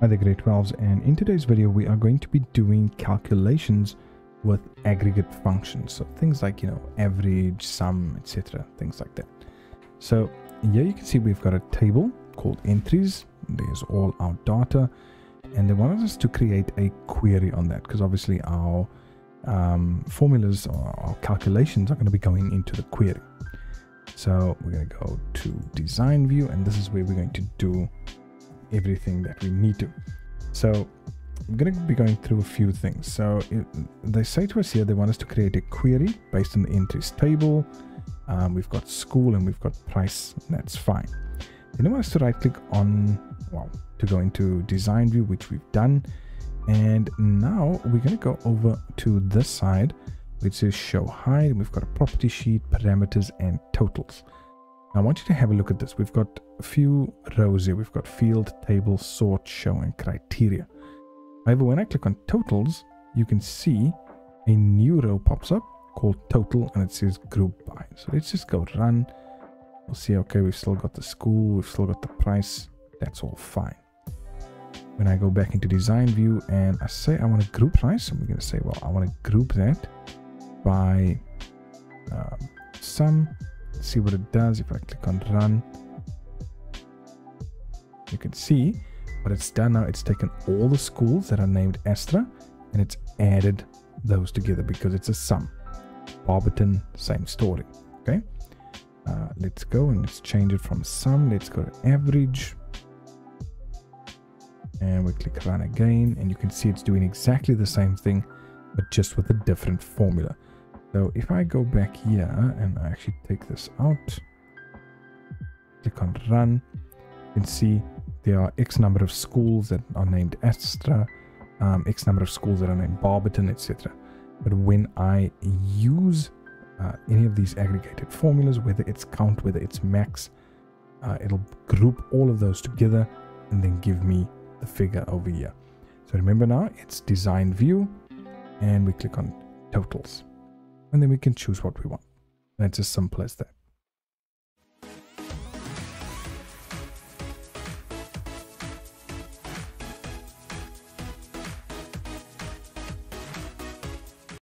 Hi there grade 12s and in today's video we are going to be doing calculations with aggregate functions. So things like, you know, average, sum, etc. Things like that. So here you can see we've got a table called entries. There's all our data and they wanted us to create a query on that because obviously our um, formulas or our calculations are going to be going into the query. So we're going to go to design view and this is where we're going to do everything that we need to. So I'm going to be going through a few things. So say to us here, they want us to create a query based on the entries table. Um, we've got school and we've got price. that's fine. Then they want us to right click on, well, to go into design view, which we've done. And now we're going to go over to this side, which is show hide. We've got a property sheet, parameters, and totals. I want you to have a look at this. We've got a few rows here. We've got field, table, sort, show, and criteria. However, when I click on totals, you can see a new row pops up called total and it says group by. So let's just go run. We'll see, okay, we've still got the school, we've still got the price. That's all fine. When I go back into design view and I say I want to group price, I'm going to say, well, I want to group that by uh, sum see what it does. If I click on run you can see what it's done. Now it's taken all the schools that are named Astra and it's added those together because it's a sum. Barberton same story okay? Uh, let's go and let's change it from sum. Let's go to average. And we click run again and you can see it's doing exactly the same thing but just with a different formula so if I go back here and I actually take this out, click on run, you can see there are X number of schools that are named Astra, um, X number of schools that are named Barberton, etc. But when I use uh, any of these aggregated formulas, whether it's count, whether it's max, uh, it'll group all of those together and then give me the figure over here. So remember now, it's design view and we click on totals and then we can choose what we want. And it's as simple as that.